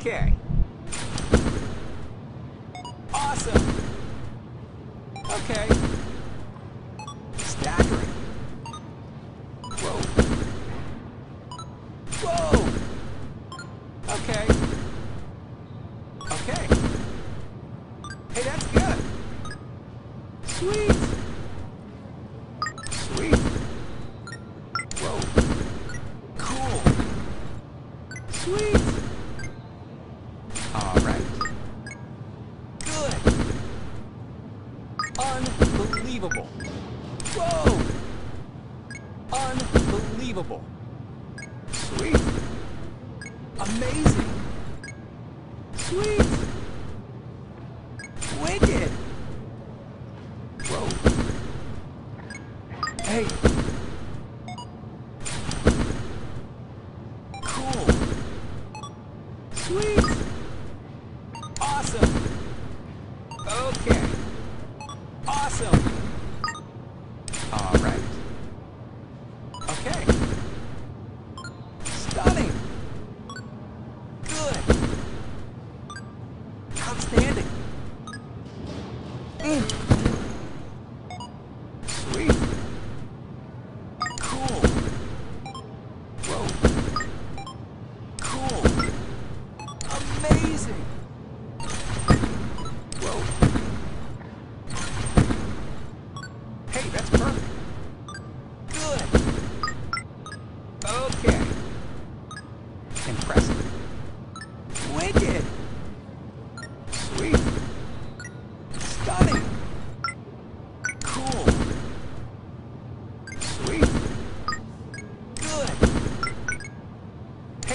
Okay. Awesome. Okay. Staggering. Whoa. Whoa. Okay. Okay. Hey, that's good. Sweet. Sweet. Whoa. Cool. Sweet. Unbelievable. Whoa. Unbelievable. Sweet. Amazing. Sweet. Wicked. Whoa. Hey. Cool. Sweet. Cool. Amazing. Hey, that's perfect. Good. Okay. Impressive. Wicked. Sweet.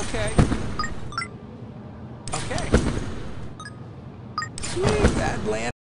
Okay. Okay. Sweet, that.